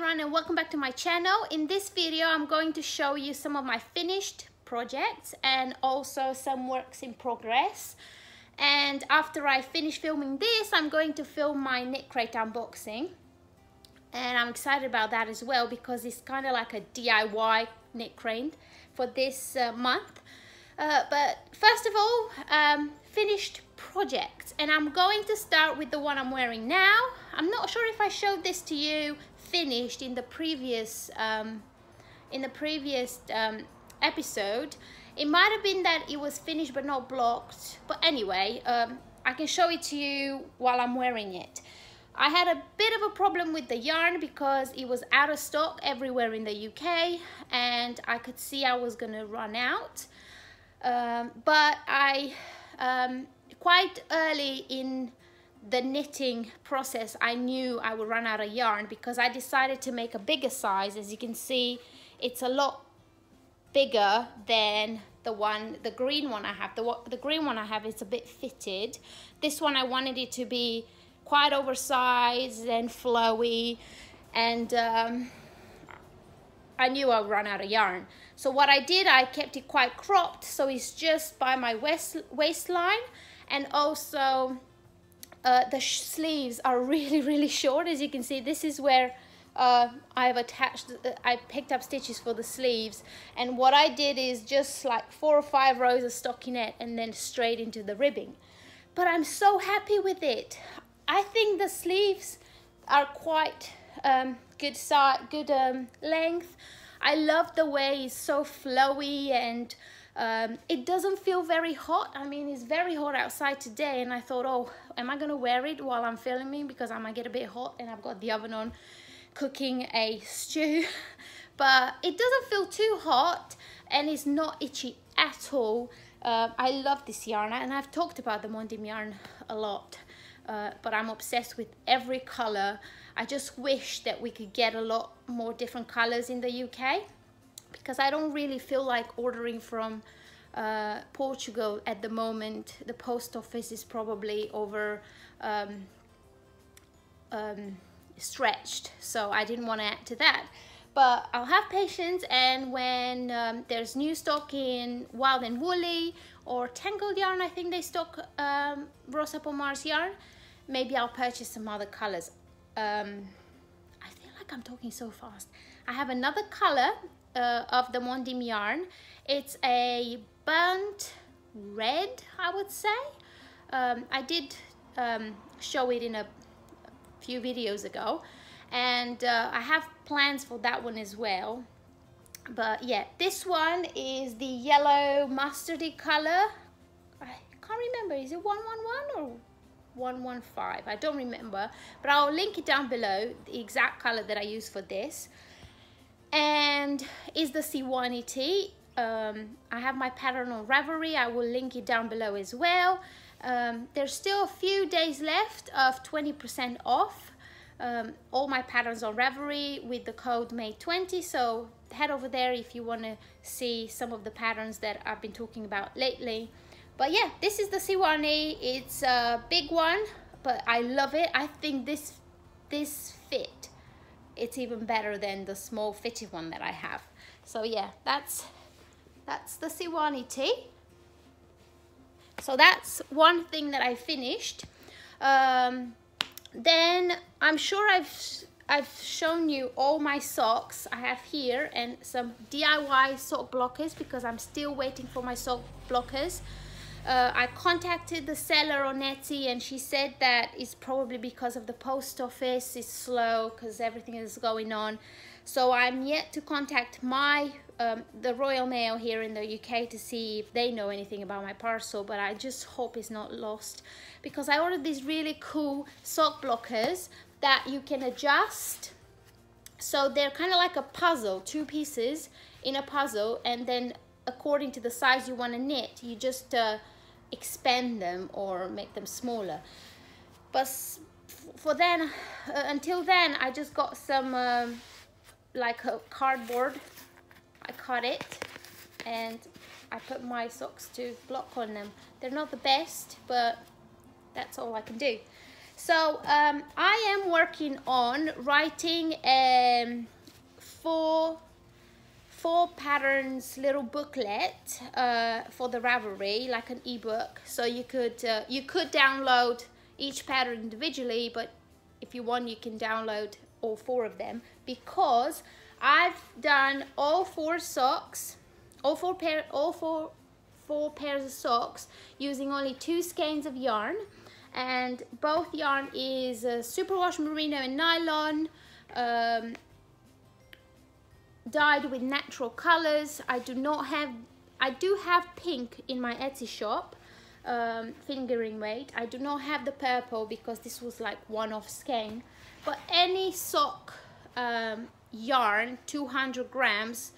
everyone and welcome back to my channel. In this video I'm going to show you some of my finished projects and also some works in progress. And after I finish filming this I'm going to film my KnitCrate unboxing. And I'm excited about that as well because it's kind of like a DIY KnitCrate for this uh, month. Uh, but first of all, um, finished projects and I'm going to start with the one I'm wearing now. I'm not sure if I showed this to you finished in the previous um, in the previous um, episode. It might have been that it was finished but not blocked. But anyway, um, I can show it to you while I'm wearing it. I had a bit of a problem with the yarn because it was out of stock everywhere in the UK and I could see I was gonna run out. Um, but I um, quite early in the knitting process I knew I would run out of yarn because I decided to make a bigger size. As you can see it's a lot bigger than the one the green one I have. The the green one I have is a bit fitted. This one I wanted it to be quite oversized and flowy and um, I knew I would run out of yarn. So what I did I kept it quite cropped so it's just by my waist waistline and also uh, the sleeves are really really short as you can see. This is where uh, I've attached uh, I picked up stitches for the sleeves. And what I did is just like four or five rows of stockinette and then straight into the ribbing. But I'm so happy with it. I think the sleeves are quite um, good size good um, length. I love the way it's so flowy and um, it doesn't feel very hot. I mean, it's very hot outside today and I thought, oh, am I gonna wear it while I'm filming because I might get a bit hot and I've got the oven on cooking a stew. but it doesn't feel too hot and it's not itchy at all. Uh, I love this yarn and I've talked about the Mondim yarn a lot. Uh, but I'm obsessed with every color. I just wish that we could get a lot more different colors in the UK because I don't really feel like ordering from uh, Portugal at the moment. The post office is probably over um, um, stretched, so I didn't want to add to that. But I'll have patience and when um, there's new stock in Wild and Woolly or Tangled Yarn, I think they stock um, Rosa Pomars yarn, maybe I'll purchase some other colors. Um, I feel like I'm talking so fast. I have another color uh, of the Mondim yarn. It's a burnt red, I would say. Um, I did um, show it in a few videos ago and uh, I have plans for that one as well. But yeah, this one is the yellow mustardy color. I can't remember, is it 111 or 115? I don't remember, but I'll link it down below, the exact color that I use for this and is the Siwani Tee. Um, I have my pattern on Ravelry. I will link it down below as well. Um, there's still a few days left of 20% off. Um, all my patterns on Ravelry with the code May20. So head over there if you want to see some of the patterns that I've been talking about lately. But yeah, this is the Siwani. It's a big one, but I love it. I think this this fit it's even better than the small fitted one that I have. So yeah, that's that's the Siwani Tee. So that's one thing that I finished. Um, then I'm sure I've I've shown you all my socks I have here and some DIY sock blockers because I'm still waiting for my sock blockers. Uh, I contacted the seller on Etsy and she said that it's probably because of the post office, it's slow because everything is going on. So I'm yet to contact my um, the Royal Mail here in the UK to see if they know anything about my parcel, but I just hope it's not lost because I ordered these really cool sock blockers that you can adjust. So they're kind of like a puzzle, two pieces in a puzzle, and then according to the size you want to knit you just uh, expand them or make them smaller. But for then uh, until then I just got some um, like a cardboard. I cut it and I put my socks to block on them. They're not the best but that's all I can do. So um, I am working on writing um, four four patterns little booklet uh, for the Ravelry, like an ebook. So you could uh, you could download each pattern individually, but if you want, you can download all four of them because I've done all four socks, all four pair, all four four pairs of socks using only two skeins of yarn and both yarn is uh, superwash merino and nylon um, dyed with natural colors. I do not have I do have pink in my Etsy shop um, fingering weight. I do not have the purple because this was like one-off skein. But any sock um, yarn 200 grams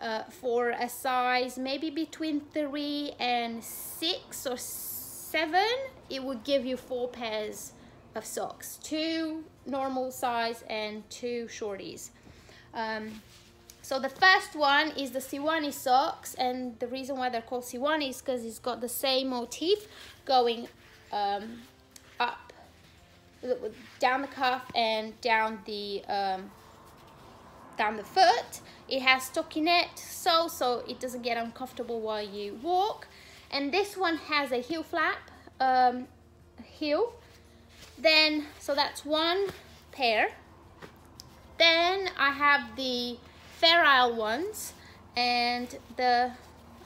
uh, for a size maybe between three and six or seven it would give you four pairs of socks. Two normal size and two shorties. Um, so the first one is the Siwani socks and the reason why they're called Siwani is because it's got the same motif going um, up down the cuff and down the um, down the foot. It has stockinette sole so it doesn't get uncomfortable while you walk. And this one has a heel flap um, heel. Then, so that's one pair. Then I have the Isle ones and the,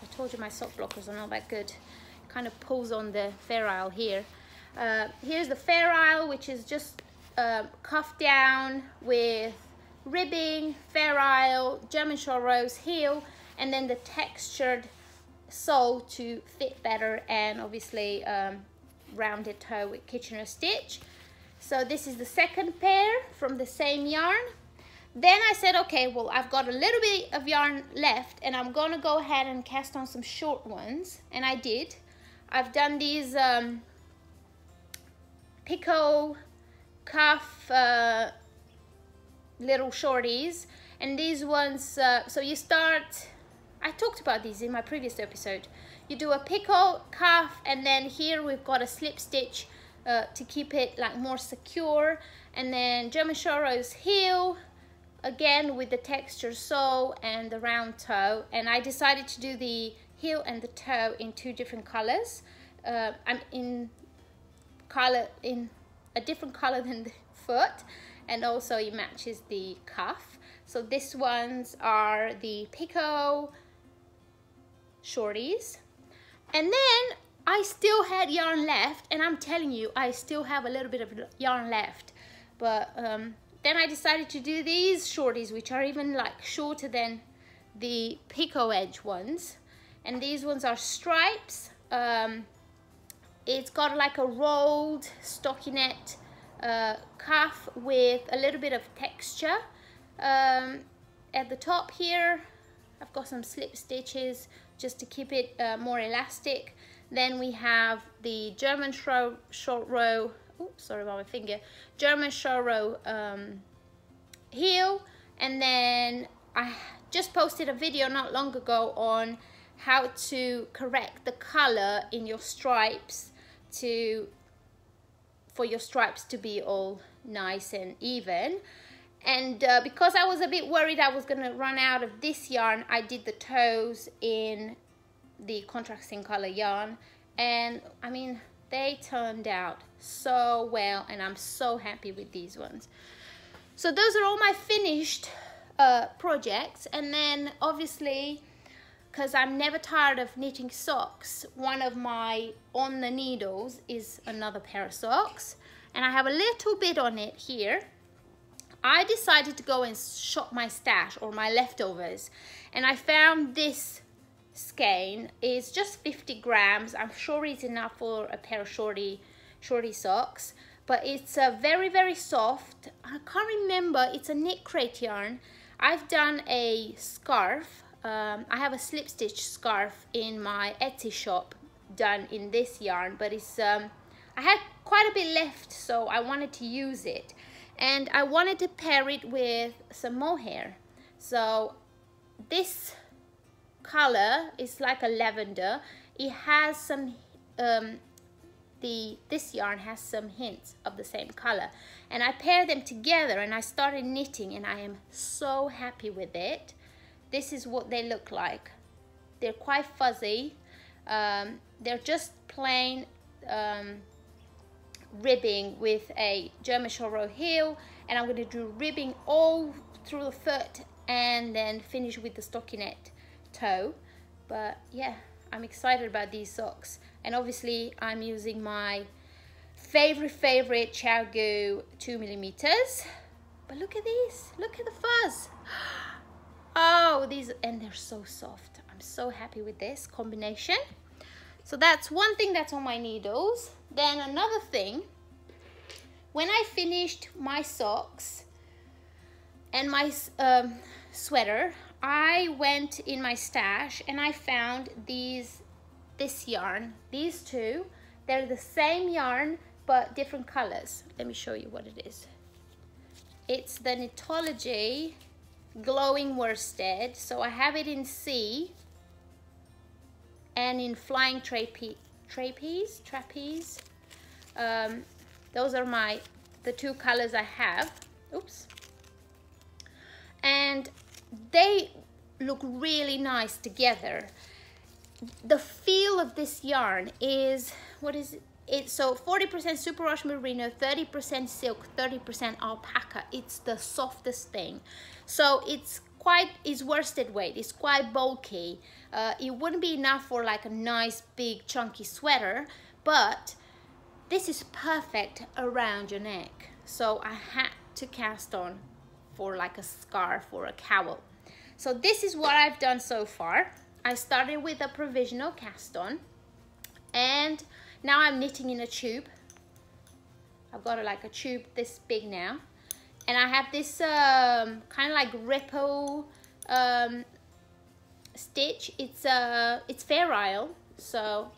I told you my sock blockers are not that good. Kind of pulls on the Isle here. Uh, here's the Fair Isle, which is just uh, cuff down with ribbing, Isle, German short rows heel, and then the textured sole to fit better and obviously um, rounded toe with Kitchener stitch. So this is the second pair from the same yarn. Then I said, okay, well, I've got a little bit of yarn left and I'm gonna go ahead and cast on some short ones. And I did. I've done these um, Picot cuff uh, little shorties. And these ones, uh, so you start, I talked about these in my previous episode. You do a Picot cuff and then here we've got a slip stitch uh, to keep it like more secure. And then German heel, again with the texture sole and the round toe and I decided to do the heel and the toe in two different colors. Uh, I'm in color in a different color than the foot and also it matches the cuff. So these ones are the Picot shorties. And then I still had yarn left and I'm telling you I still have a little bit of yarn left. But um, then I decided to do these shorties, which are even like shorter than the Picot Edge ones. And these ones are stripes. Um, it's got like a rolled stockinette uh, cuff with a little bit of texture. Um, at the top here, I've got some slip stitches just to keep it uh, more elastic. Then we have the German short row oops, sorry about my finger, German short um, heel. And then I just posted a video not long ago on how to correct the color in your stripes to for your stripes to be all nice and even and uh, because I was a bit worried I was gonna run out of this yarn I did the toes in the contrasting color yarn and I mean they turned out so well and I'm so happy with these ones. So those are all my finished uh, projects and then obviously because I'm never tired of knitting socks, one of my on the needles is another pair of socks and I have a little bit on it here. I decided to go and shop my stash or my leftovers and I found this skein is just 50 grams. I'm sure it's enough for a pair of shorty, shorty socks, but it's uh, very, very soft. I can't remember, it's a KnitCrate yarn. I've done a scarf. Um, I have a slip stitch scarf in my Etsy shop done in this yarn, but it's um, I had quite a bit left, so I wanted to use it. And I wanted to pair it with some mohair. So this color is like a lavender. It has some um, the this yarn has some hints of the same color. And I pair them together and I started knitting and I am so happy with it. This is what they look like. They're quite fuzzy. Um, they're just plain um, ribbing with a German short row heel. And I'm going to do ribbing all through the foot and then finish with the stockinette toe but yeah I'm excited about these socks. And obviously I'm using my favorite favorite ChiaoGoo two millimeters. But look at these look at the fuzz. Oh these and they're so soft. I'm so happy with this combination. So that's one thing that's on my needles. Then another thing when I finished my socks and my um, sweater I went in my stash and I found these this yarn. These two they're the same yarn but different colors. Let me show you what it is. It's the Knittologie glowing worsted. So I have it in C and in flying trapeze trapeze trapeze. Um, those are my the two colors I have. Oops. And they look really nice together. The feel of this yarn is what is it? So 40% superwash merino 30% silk 30% alpaca. It's the softest thing. So it's quite it's worsted weight. It's quite bulky. Uh, it wouldn't be enough for like a nice big chunky sweater but this is perfect around your neck. So I had to cast on for like a scarf or a cowl. So this is what I've done so far. I started with a provisional cast on and now I'm knitting in a tube. I've got a, like a tube this big now and I have this um, kind of like ripple um, stitch. It's uh, it's Fair Isle so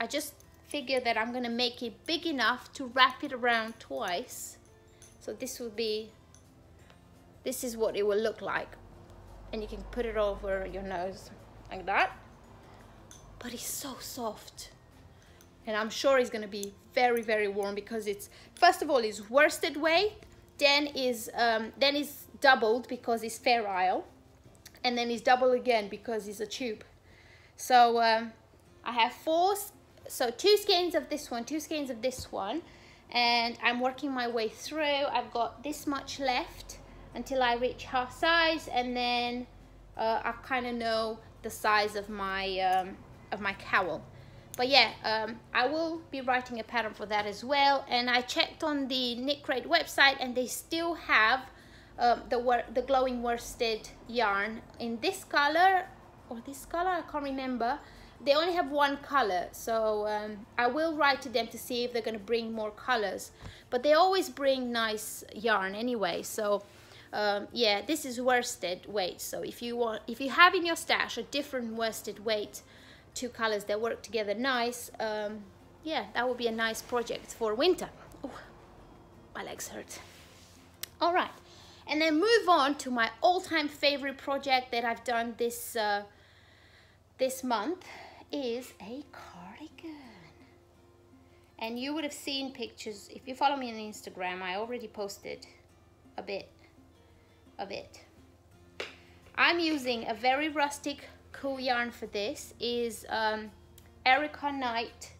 I just figure that I'm gonna make it big enough to wrap it around twice. So this will be this is what it will look like. And you can put it over your nose like that. But it's so soft. And I'm sure it's gonna be very very warm because it's first of all it's worsted weight then is um, then is doubled because it's Fair Isle and then it's double again because it's a tube. So um, I have four so two skeins of this one two skeins of this one and I'm working my way through. I've got this much left until I reach half size and then uh, I kind of know the size of my um, of my cowl. But yeah um, I will be writing a pattern for that as well and I checked on the KnitCrate website and they still have um, the the glowing worsted yarn in this color or this color? I can't remember. They only have one color so um, I will write to them to see if they're gonna bring more colors. But they always bring nice yarn anyway so um, yeah this is worsted weight. So if you want if you have in your stash a different worsted weight two colors that work together nice um, yeah that would be a nice project for winter. Ooh, my legs hurt. All right. And then move on to my all-time favorite project that I've done this uh, this month is a cardigan. And you would have seen pictures if you follow me on Instagram I already posted a bit of it. I'm using a very rustic cool yarn for this is um, Erika Knight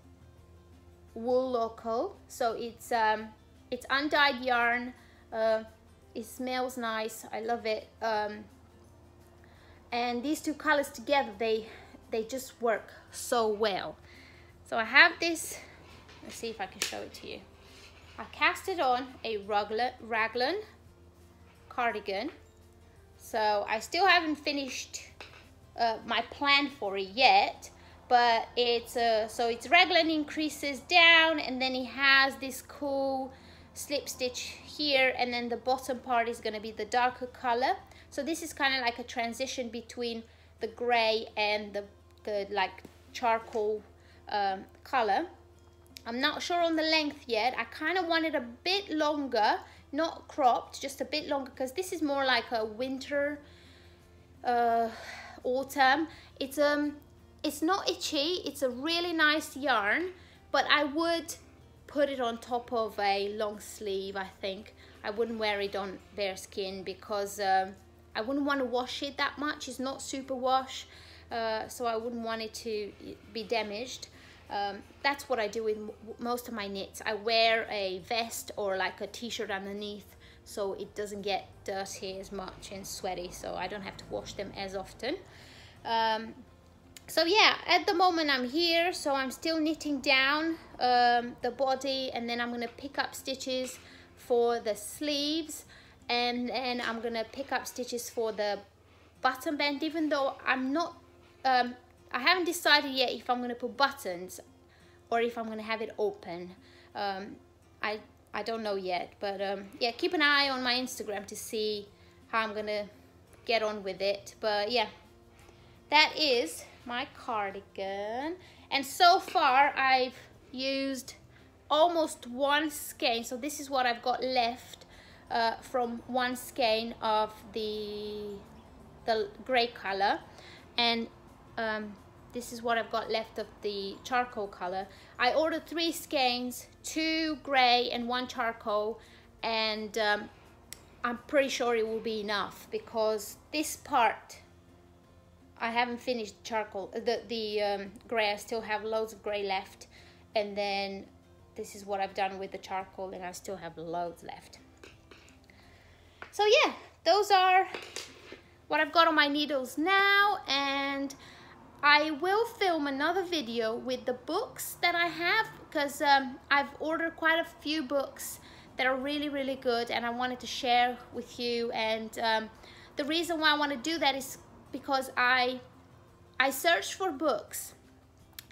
Wool Local. So it's um, it's undyed yarn. Uh, it smells nice. I love it. Um, and these two colors together, they they just work so well. So I have this. Let's see if I can show it to you. I cast it on a Raglan, Raglan cardigan. So I still haven't finished uh, my plan for it yet, but it's uh, so it's raglan increases down and then it has this cool slip stitch here and then the bottom part is going to be the darker color. So this is kind of like a transition between the gray and the, the like charcoal um, color. I'm not sure on the length yet. I kind of want it a bit longer not cropped just a bit longer because this is more like a winter uh, autumn. It's um it's not itchy it's a really nice yarn but I would put it on top of a long sleeve I think. I wouldn't wear it on bare skin because um, I wouldn't want to wash it that much. It's not super wash uh, so I wouldn't want it to be damaged um, that's what I do with most of my knits. I wear a vest or like a t-shirt underneath so it doesn't get dirty as much and sweaty so I don't have to wash them as often. Um, so yeah at the moment I'm here so I'm still knitting down um, the body and then I'm gonna pick up stitches for the sleeves and then I'm gonna pick up stitches for the button band even though I'm not um, I haven't decided yet if I'm gonna put buttons or if I'm gonna have it open. Um, I I don't know yet but um, yeah keep an eye on my Instagram to see how I'm gonna get on with it. But yeah that is my cardigan. And so far I've used almost one skein. So this is what I've got left uh, from one skein of the the gray color. And um, this is what I've got left of the charcoal color I ordered three skeins two gray and one charcoal and um, I'm pretty sure it will be enough because this part I haven't finished charcoal, the, the um, grey, I still have loads of grey left. And then this is what I've done with the charcoal and I still have loads left. So yeah, those are what I've got on my needles now and I will film another video with the books that I have because um, I've ordered quite a few books that are really really good and I wanted to share with you. And um, the reason why I want to do that is because I I search for books.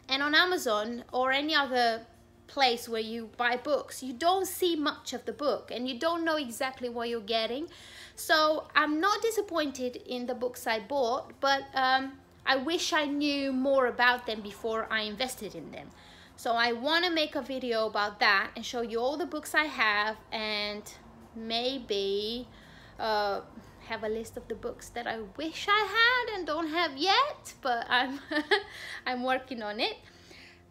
And on Amazon or any other place where you buy books you don't see much of the book and you don't know exactly what you're getting. So I'm not disappointed in the books I bought but um, I wish I knew more about them before I invested in them so I want to make a video about that and show you all the books I have and maybe uh, have a list of the books that I wish I had and don't have yet, but I'm, I'm working on it.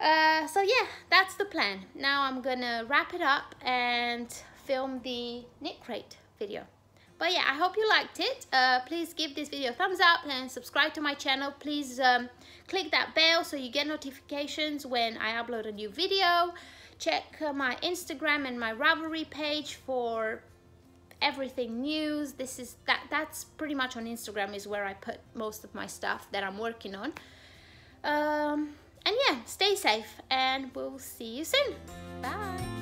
Uh, so yeah, that's the plan. Now I'm gonna wrap it up and film the KnitCrate video. But yeah, I hope you liked it. Uh, please give this video a thumbs up and subscribe to my channel. Please um, click that bell so you get notifications when I upload a new video. Check uh, my Instagram and my Ravelry page for everything news this is that that's pretty much on instagram is where i put most of my stuff that i'm working on um and yeah stay safe and we'll see you soon bye